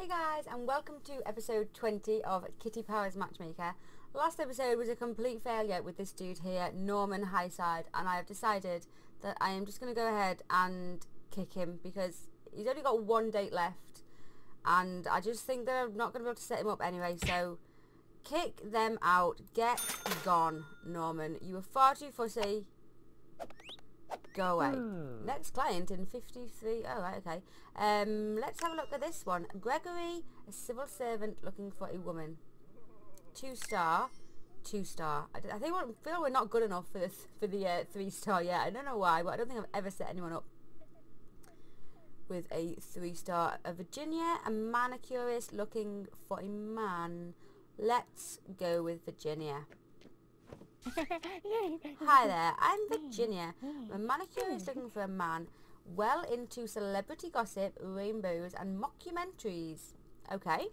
Hey guys and welcome to episode 20 of Kitty Powers Matchmaker. Last episode was a complete failure with this dude here, Norman Highside, and I have decided that I am just going to go ahead and kick him because he's only got one date left and I just think that I'm not going to be able to set him up anyway, so kick them out. Get gone, Norman. You were far too fussy. Go away. Hmm. Next client in 53. Oh, right, okay. Um, let's have a look at this one. Gregory, a civil servant looking for a woman. Two star. Two star. I think we feel we're not good enough for this for the uh, three star yet. I don't know why, but I don't think I've ever set anyone up with a three star. A Virginia, a manicurist looking for a man. Let's go with Virginia. Hi there, I'm hmm. Virginia. Hmm. I'm a hmm. looking for a man. Well into celebrity gossip, rainbows and mockumentaries. Okay.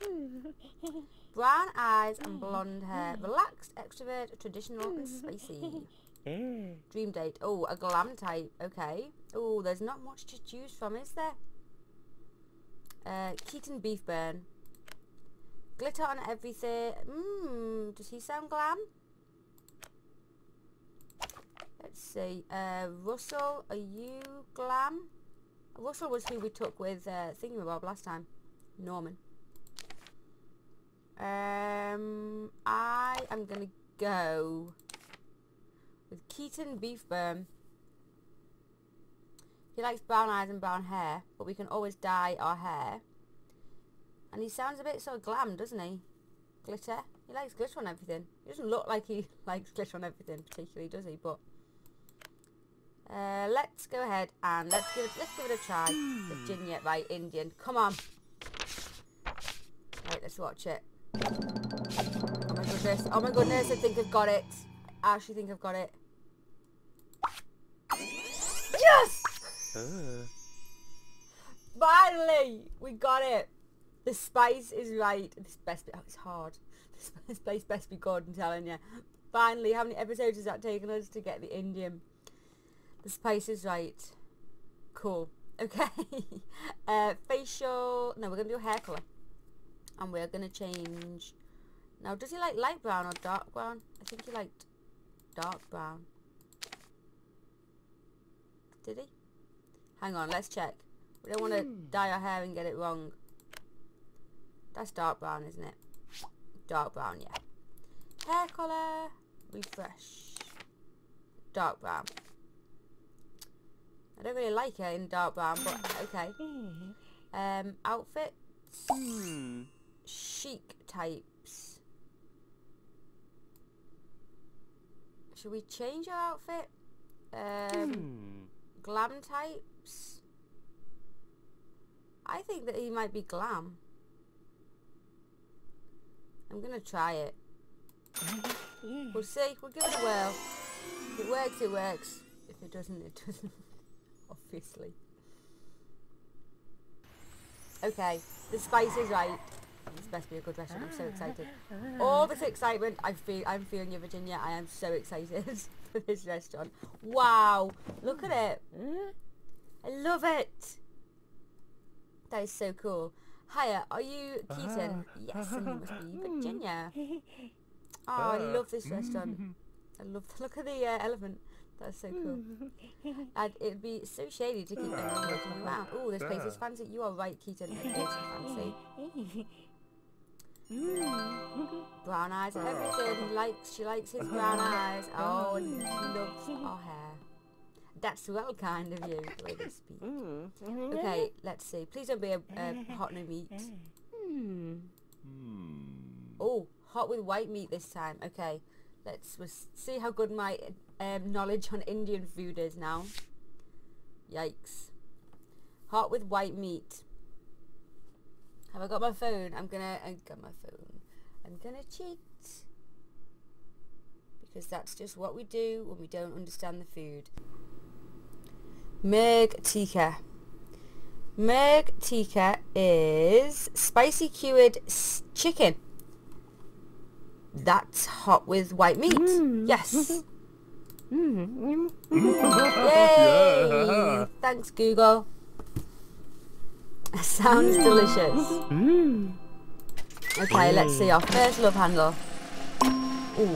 Brown eyes and blonde hair. Relaxed, extrovert, traditional and spicy. Dream date. Oh, a glam type. Okay. Oh, there's not much to choose from, is there? Uh, Keaton Beefburn. Glitter on everything. Mmm, does he sound glam? Let's see. Uh, Russell, are you glam? Russell was who we took with uh, Thingamabob last time. Norman. Um, I am going to go with Keaton Beefburn. He likes brown eyes and brown hair, but we can always dye our hair. And he sounds a bit sort of glam, doesn't he? Glitter. He likes glitter on everything. He doesn't look like he likes glitter on everything particularly, does he? But uh, let's go ahead and let's give it let's give it a try. Virginia, by Indian. Come on. Right, let's watch it. Oh my goodness. Oh my goodness, I think I've got it. I actually think I've got it. Yes! Finally! We got it! The spice is right. This best be, oh, it's hard. This, this place best be good, I'm telling you. Finally, how many episodes has that taken us to get the Indian? The spice is right. Cool. Okay. uh, facial... No, we're going to do hair colour. And we're going to change... Now, does he like light brown or dark brown? I think he liked dark brown. Did he? Hang on, let's check. We don't want to dye our hair and get it wrong. That's dark brown, isn't it? Dark brown, yeah. Hair colour, refresh. Dark brown. I don't really like it in dark brown, but okay. Um, outfits, chic types. Should we change our outfit? Um, glam types. I think that he might be glam. I'm gonna try it. We'll see. We'll give it a whirl. If it works, it works. If it doesn't, it doesn't. Obviously. Okay, the spice is right. This best be a good restaurant. I'm so excited. All this excitement, I feel. I'm feeling you, Virginia. I am so excited for this restaurant. Wow! Look at it. I love it. That is so cool. Hiya, are you Keaton? Yes, and you must be Virginia. Oh, I love this restaurant. I love the look at the uh, elephant. That's so cool. And it'd be so shady to keep them walking around. Oh, this place is fancy. You are right, Keaton. It is fancy. Brown eyes everything. He likes, she likes his brown eyes. Oh, and he loves our hair. That's well kind of you, the way they speak. Okay, let's see. Please don't be a, a hot no meat. Oh, hot with white meat this time. Okay, let's see how good my um, knowledge on Indian food is now. Yikes. Hot with white meat. Have I got my phone? I'm gonna, I got my phone. I'm gonna cheat. Because that's just what we do when we don't understand the food. Meg Tikka. Meg Tikka is spicy cured chicken. That's hot with white meat. Yes. Yay! Mm-hmm. Thanks, Google. Sounds mm. delicious. Mm. Okay, let's mm. see our first love handle. Ooh.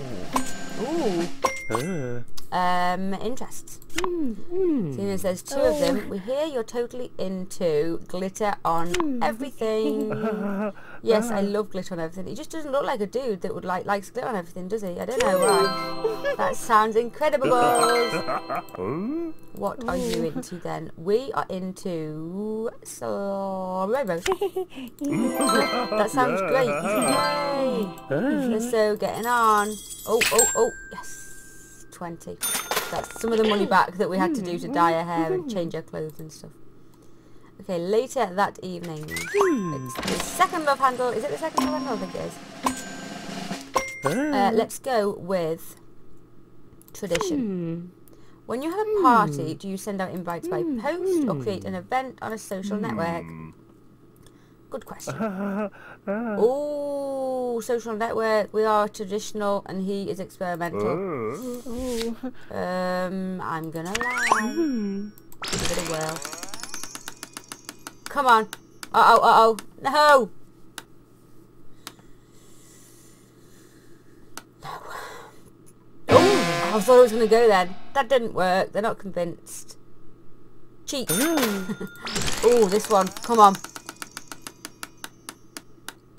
Ooh. Um, interests. Hmm, hmm. Seeing as there's two of them, we oh. hear you're totally into glitter on hmm. everything. Yes, I ah. love glitter on everything. He just doesn't look like a dude that would like likes glitter on everything, does he? I don't know why. That sounds incredible. What are you oh. into then? We are into so rainbows. that sounds great. Yay! Ah. So getting on. Oh, oh, oh, yes. 20. That's some of the money back that we had to do to dye our hair and change our clothes and stuff. Okay, later that evening. It's the second love handle. Is it the second love handle? I think it is. Uh, let's go with tradition. Hmm. When you have a party, hmm. do you send out invites by hmm. post or create an event on a social network? Good question. Oh, social network. We are traditional and he is experimental. Um, I'm gonna lie. Give it a whirl. Come on. Uh oh, uh oh. No! No. Oh, I thought it was going to go then. That didn't work. They're not convinced. Cheat. oh, this one. Come on.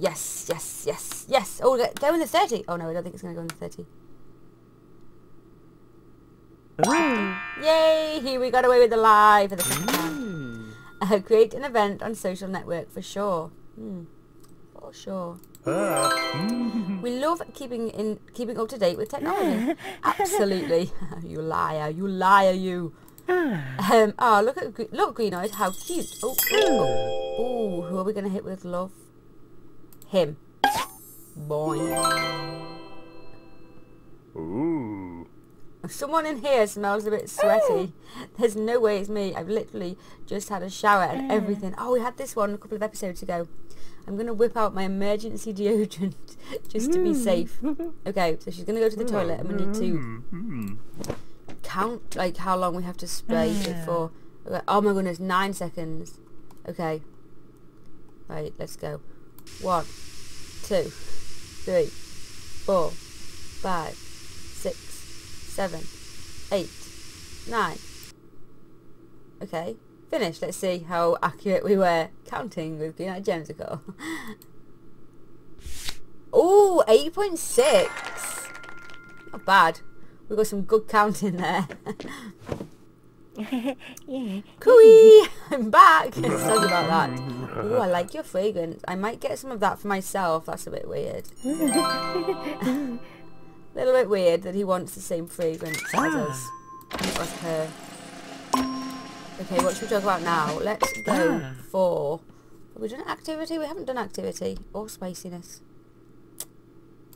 Yes, yes, yes, yes. Oh, go- in the 30. Oh, no, I don't think it's going to go in the 30. Yay! Here we got away with the lie for the second time. Uh, create an event on social network for sure. Hmm. For sure. We love keeping in keeping up to date with technology. Absolutely. you liar, you liar, you. Um, oh, look at look, Green Eyed, how cute. Oh, oh, oh, who are we gonna hit with love? Him. Boy. Ooh. Someone in here smells a bit sweaty. There's no way it's me. I've literally just had a shower and mm. everything. Oh, we had this one a couple of episodes ago. I'm going to whip out my emergency deodorant just to be mm. safe. Okay, so she's going to go to the mm. toilet and we need to mm-hmm. count like how long we have to spray it for. Okay. Oh my goodness, nine seconds. Okay. Right, let's go. One, two, three, four, five, six, seven, eight, nine. Okay, finished. Let's see how accurate we were counting with Greenoid Gemzicle. Oh, 8.6. Not bad. We've got some good counting there. yeah. Cooey! I'm back! Sorry about that. Oh, I like your fragrance. I might get some of that for myself. That's a bit weird. a little bit weird that he wants the same fragrance as ah. us. As her. Okay, what should we talk about now? Let's go ah. for... Have we done activity? We haven't done activity. Or spiciness.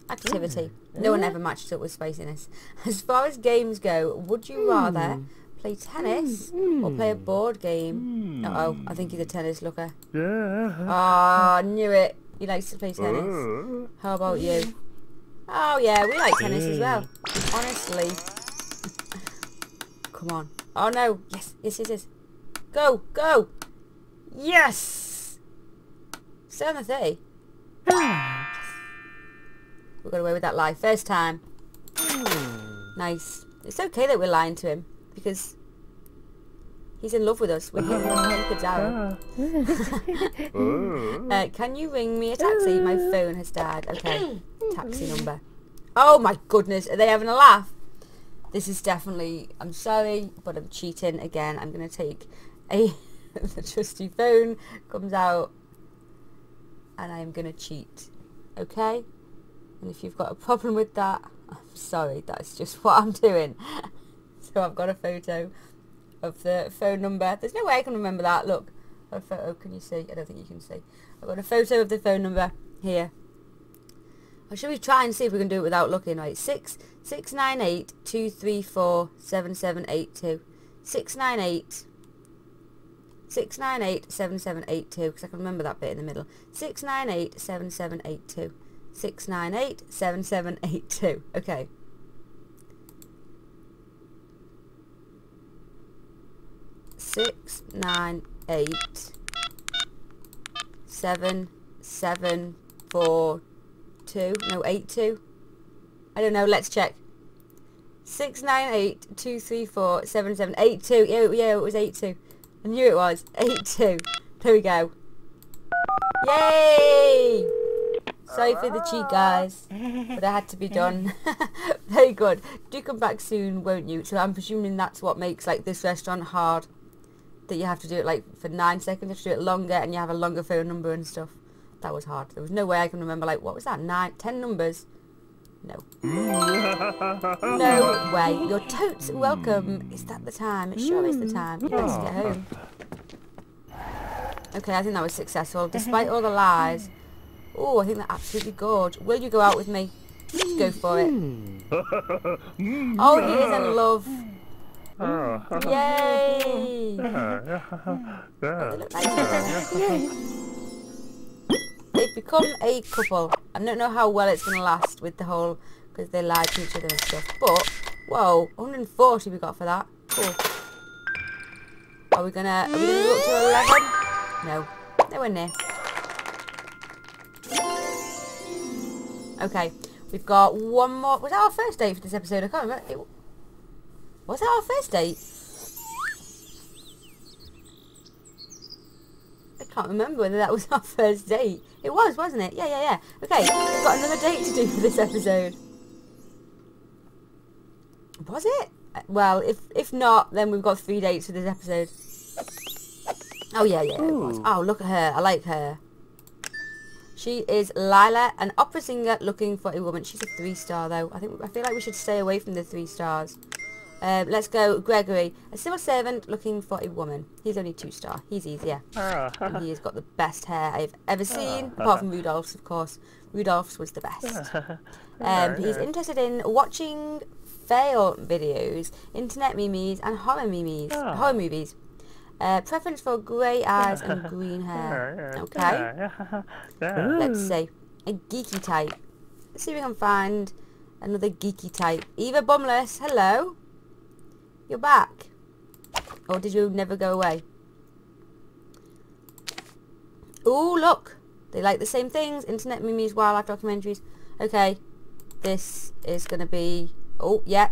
Activity. Hmm. No one ever matched up with spiciness. As far as games go, would you rather hmm. Play hmm, tennis hmm. or play a board game? Hmm. Uh-oh, I think he's a tennis looker. Yeah. Ah, I knew it. He likes to play uh. tennis. How about you? Oh yeah, we like tennis as well. Honestly. Come on. Oh no. Yes, yes, yes, yes. Go, go. Yes. The 30. We got away with that lie. First time. Nice. It's okay that we're lying to him because he's in love with us. We're hitting the Cupid's arrow. Uh, can you ring me a taxi? My ah. phone has died. Okay. Taxi number. Oh my goodness. Are they having a laugh? This is definitely... I'm sorry, but I'm cheating again. I'm going to take a... the trusty phone comes out and I'm going to cheat. Okay? And if you've got a problem with that, I'm sorry. That's just what I'm doing. so I've got a photo of the phone number. There's no way I can remember that. Look, a photo. Can you see? I don't think you can see. I've got a photo of the phone number here. Or should we try and see if we can do it without looking? Right, six six nine eight two three four seven seven eight two. Six nine eight. Six nine eight seven seven eight two because I can remember that bit in the middle. Six nine eight seven seven eight two. Six nine eight seven seven eight two. Okay. Six nine eight seven, seven, four, two. No, eight, two. I don't know. Let's check. Six, nine, eight, two, three, four, seven, seven, eight, two. Yeah, yeah, it was eight, two. I knew it was eight, two. There we go. Yay! Sorry for the cheat, guys, but it had to be done. Very good. Do come back soon, won't you? So I'm presuming that's what makes like this restaurant hard. That you have to do it like for nine seconds, you have to do it longer, and you have a longer phone number and stuff. That was hard. There was no way I can remember like what was that? Nine, ten numbers. No. No way. You're totes welcome. Is that the time? It sure is the hmm. time. Yeah, let's get home. Okay, I think that was successful. Despite all the lies. Oh, I think they're absolutely gorge. Will you go out with me? Go for it. Hmm. Oh, he is in love. Oh. Yay! They look like They've become a couple. I don't know how well it's going to last with the whole, because they lied to each other and stuff. But, whoa, 140 we got for that. Cool. Are we gonna, are we gonna go up to 11? No, nowhere near. Okay, we've got one more. Was that our first date for this episode? I can't remember. It, was that our first date? I can't remember whether that was our first date. It was, wasn't it? Yeah, yeah, yeah. Okay, we've got another date to do for this episode. Was it? Uh, Well, if if not, then we've got three dates for this episode. Oh yeah, yeah. It was. Oh, look at her. I like her. She is Lila, an opera singer looking for a woman. She's a three star though. I think I feel like we should stay away from the three stars. Um, let's go, Gregory, a civil servant looking for a woman. He's only two star. He's easier. And he has got the best hair I've ever seen, apart from Rudolph's, of course. Rudolph's was the best. Um, he's interested in watching fail videos, internet memes, and horror memes, Ah. horror movies. Uh, preference for grey eyes and green hair. Okay, let's see. A geeky type. Let's see if we can find another geeky type. Eva Bumless, hello. You're back. Or did you never go away? Oh, look. They like the same things. Internet memes, wildlife documentaries. Okay. This is going to be... Oh, yeah.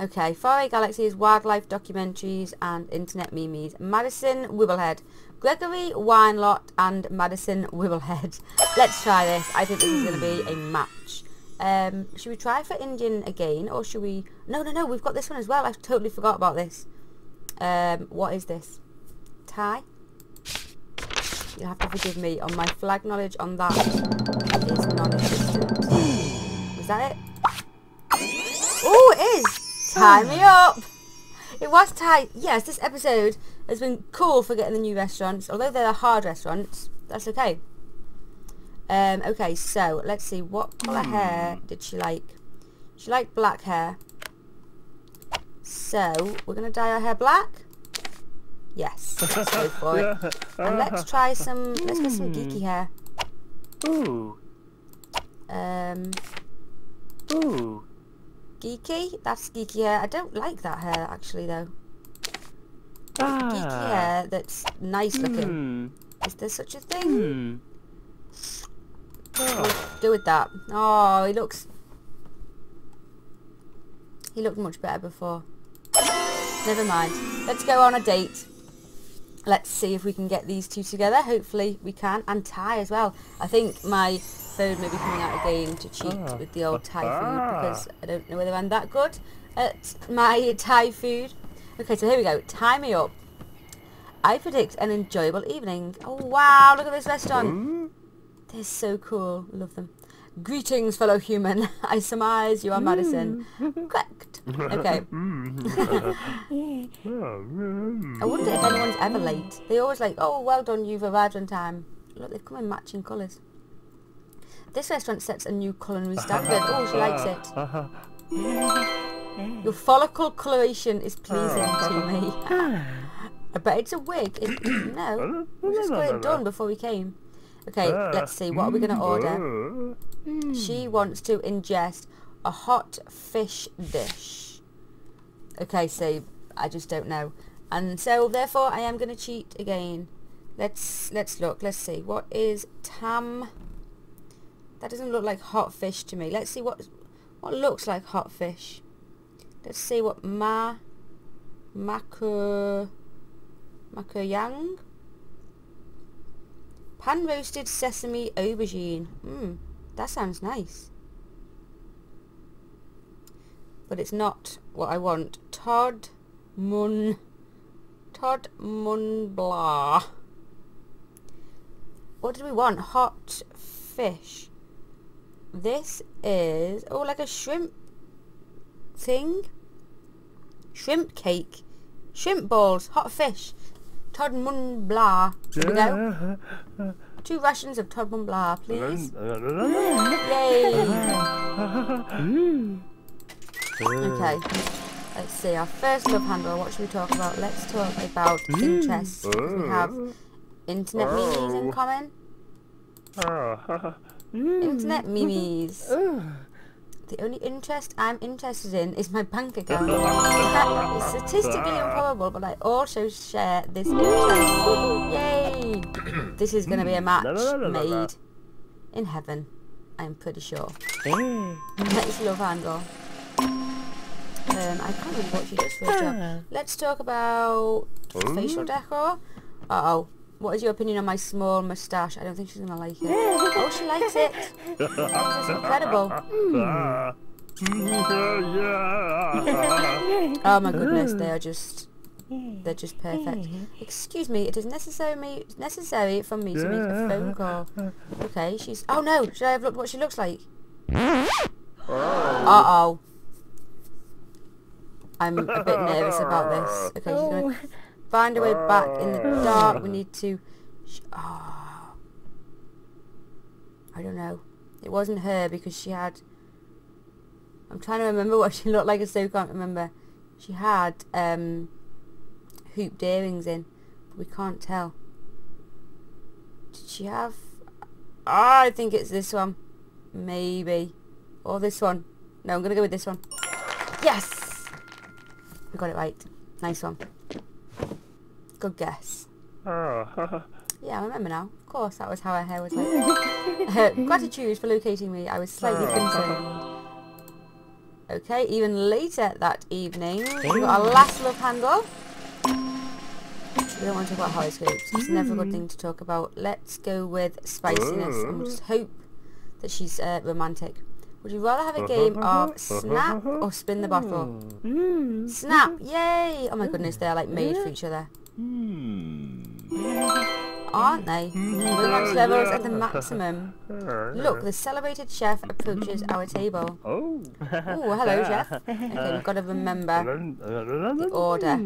Okay. Faraway Galaxies, wildlife documentaries, and internet memes. Madison Wibblehead. Gregory Winelot and Madison Wibblehead. Let's try this. I think this is going to be a match. Um, should we try for Indian again, or should we... No, no, no. We've got this one as well. I totally forgot about this. Um, what is this? Thai? You have to forgive me on my flag knowledge on that is non-existent. Was that it? Oh, it is! Tie me up! It was Thai. Yes, this episode has been cool for getting the new restaurants. Although they're hard restaurants, that's okay. Um, okay, so let's see. What colour hair did she like? She liked black hair. So, we're going to dye our hair black? Yes, let's go for it. And let's try some, let's get some geeky hair. Ooh. Um, Ooh. geeky? That's geeky hair. I don't like that hair actually though. Geeky Ah. hair that's nice looking. Hmm. Is there such a thing? Hmm. Oh. Go with that. Oh, he looks... He looked much better before. Never mind. Let's go on a date. Let's see if we can get these two together. Hopefully we can. And Thai as well. I think my phone may be coming out again to cheat Ah. with the old Thai food because I don't know whether I'm that good at my Thai food. Okay, so here we go. Tie me up. I predict an enjoyable evening. Oh wow, look at this restaurant. They're so cool. Love them. Greetings, fellow human. I surmise you are Madison. Mm. Correct. Okay. Mm. I wonder if anyone's ever late. They always like, oh, well done, you've arrived on time. Look, they've come in matching colours. This restaurant sets a new culinary standard. Oh, she likes it. Your follicle coloration is pleasing to me. I bet it's a wig. It, no, we just got it done before we came. Okay, let's see. What are we going to order? She wants to ingest a hot fish dish. Okay, so I just don't know. And so, therefore, I am going to cheat again. Let's let's look. Let's see. What is tam? That doesn't look like hot fish to me. Let's see what what looks like hot fish. Let's see what ma maku makuyang pan roasted sesame aubergine. Mmm, that sounds nice. But it's not what I want. Tod mun Tod mun blah. What did we want? Hot fish. This is, oh, like a shrimp thing. Shrimp cake. Shrimp balls. Hot fish. Todd blah. Here we go. Two rations of Todd blah, please. Yay. Okay. Let's see. Our first love handle. What should we talk about? Let's talk about interests. We oh. have internet oh. memes in common. Ah, internet memes. Ah. The only interest I'm interested in is my bank account. it's statistically improbable, but I also share this interest. Yay! This is going to be a match made in heaven. I'm pretty sure. Next love handle. Um, I can't really what she does for a job. Let's talk about facial decor. Uh oh. What is your opinion on my small moustache? I don't think she's gonna like it. Oh, she likes it. Is incredible. Oh my goodness, they are just they're just perfect. Excuse me, it is necessary necessary for me to make a phone call. Okay, she's oh no, should I have looked what she looks like? Uh oh. I'm a bit nervous about this. Okay, find her way back in the dark. We need to. Sh- oh. I don't know. It wasn't her because she had. I'm trying to remember what she looked like. I still can't remember. She had um, hooped earrings in, but we can't tell. Did she have? Ah, I think it's this one. Maybe. Or this one. No, I'm gonna go with this one. Yes! We got it right. Nice one. Good guess. Yeah, I remember now. Of course, that was how her hair was like. uh, gratitude for locating me. I was slightly concerned. Okay, even later that evening, we got our last love handle. We don't want to talk about horoscopes. It's never a good thing to talk about. Let's go with spiciness and we'll just hope that she's uh, romantic. Would you rather have a game of snap or spin the bottle? Snap! Yay! Oh my goodness, they are like made for each other. Hmm. Aren't they? Romance levels at the maximum. Look, the celebrated chef approaches our table. Oh. Oh, hello, chef. Okay, we've got to remember the order.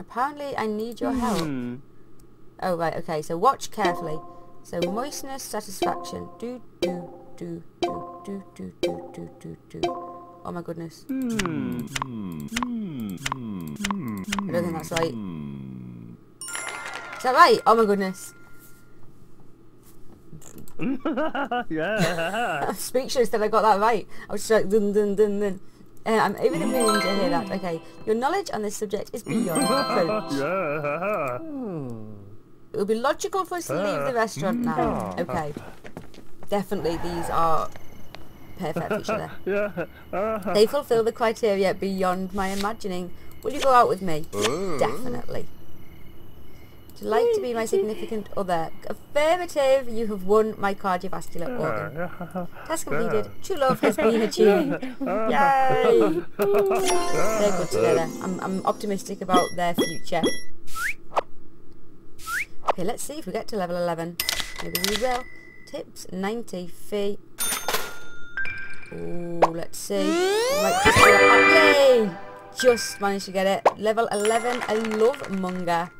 Apparently, I need your hmm. help. Oh, right, okay, so watch carefully. So, moistness, satisfaction. Do, do, do, do, do, do, do, do, do, do. Oh my goodness. I don't think that's right. Hmm. Is that right? Oh my goodness. yeah. I'm speechless that I got that right. I was just like, dun dun dun dun. Uh, I'm over the moon to hear that. Hmm. Okay, your knowledge on this subject is beyond reproach. yeah. It would be logical for us to leave the restaurant hmm. now. Okay. Definitely these are perfect for each other. Yeah. Uh-huh. They fulfill the criteria beyond my imagining. Will you go out with me? Definitely. Would you like to be my significant other? Affirmative, you have won my cardiovascular organ. Task completed. True love has been achieved. Yay! They're good together. I'm, I'm optimistic about their future. Okay, let's see if we get to level 11. Maybe we will. Tips 90 fee. Ooh, let's see. Might just Yay! Just managed to get it. Level 11, a love monger.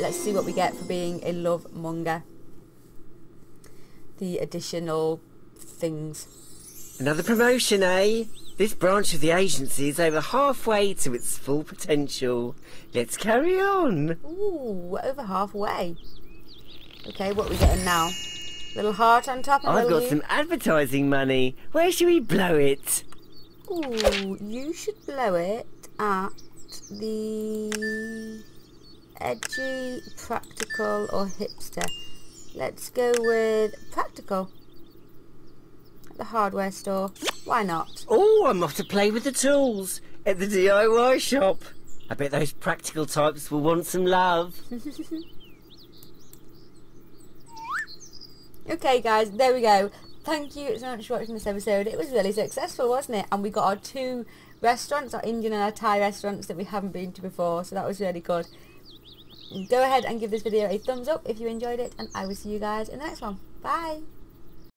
Let's see what we get for being a love monger. The additional things. Another promotion, eh? This branch of the agency is over halfway to its full potential. Let's carry on. Ooh, we're over halfway. Okay, what are we getting now? Little heart on top and I've got you- some advertising money. Where should we blow it? Ooh, you should blow it at the edgy, practical or hipster? Let's go with practical. At the hardware store. Why not? Oh, I'm off to play with the tools at the DIY shop. I bet those practical types will want some love. Okay guys, there we go. Thank you so much for watching this episode. It was really successful, wasn't it? And we got our two restaurants, our Indian and our Thai restaurants that we haven't been to before. So that was really good. Go ahead and give this video a thumbs up if you enjoyed it. And I will see you guys in the next one. Bye.